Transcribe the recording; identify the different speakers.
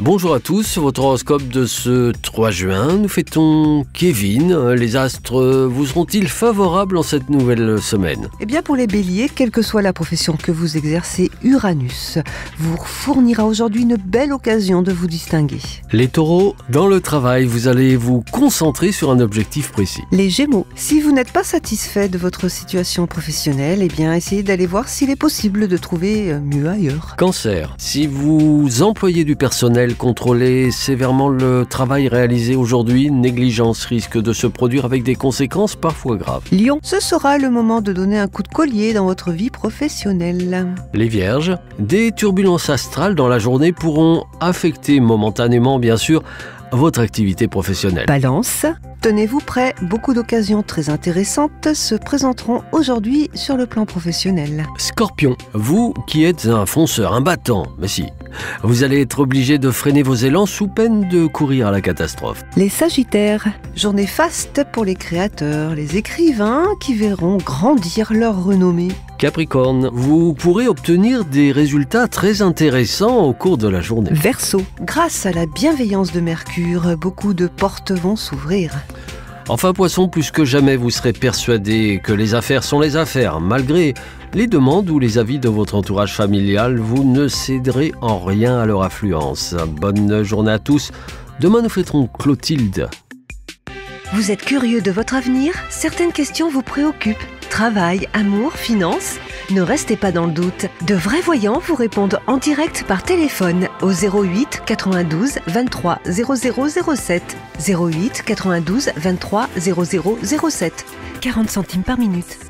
Speaker 1: Bonjour à tous, votre horoscope de ce 3 juin, nous fêtons Kevin. Les astres vous seront-ils favorables en cette nouvelle semaine?
Speaker 2: Eh bien pour les béliers, quelle que soit la profession que vous exercez, Uranus vous fournira aujourd'hui une belle occasion de vous distinguer.
Speaker 1: Les taureaux, dans le travail, vous allez vous concentrer sur un objectif précis.
Speaker 2: Les gémeaux, si vous n'êtes pas satisfait de votre situation professionnelle, eh bien essayez d'aller voir s'il est possible de trouver mieux ailleurs.
Speaker 1: Cancer, si vous employez du personnel, contrôlez sévèrement le travail réalisé aujourd'hui, négligence risque de se produire avec des conséquences parfois graves.
Speaker 2: Lion, ce sera le moment de donner un coup de collier dans votre vie professionnelle.
Speaker 1: Les vierges, des turbulences astrales dans la journée pourront affecter momentanément, bien sûr, votre activité professionnelle.
Speaker 2: Balance, tenez-vous prêt, beaucoup d'occasions très intéressantes se présenteront aujourd'hui sur le plan professionnel.
Speaker 1: Scorpion, vous qui êtes un fonceur, un battant, mais si, vous allez être obligé de freiner vos élans sous peine de courir à la catastrophe.
Speaker 2: Les Sagittaires, journée faste pour les créateurs, les écrivains qui verront grandir leur renommée.
Speaker 1: Capricorne, vous pourrez obtenir des résultats très intéressants au cours de la journée.
Speaker 2: Verseau, grâce à la bienveillance de Mercure, beaucoup de portes vont s'ouvrir.
Speaker 1: Enfin, Poisson, plus que jamais, vous serez persuadé que les affaires sont les affaires. Malgré les demandes ou les avis de votre entourage familial, vous ne céderez en rien à leur affluence. Bonne journée à tous. Demain, nous fêterons Clotilde.
Speaker 2: Vous êtes curieux de votre avenir? Certaines questions vous préoccupent. Travail, amour, finances Ne restez pas dans le doute. De vrais voyants vous répondent en direct par téléphone au 08 92 23 0007. 08 92 23 0007. 40 centimes par minute.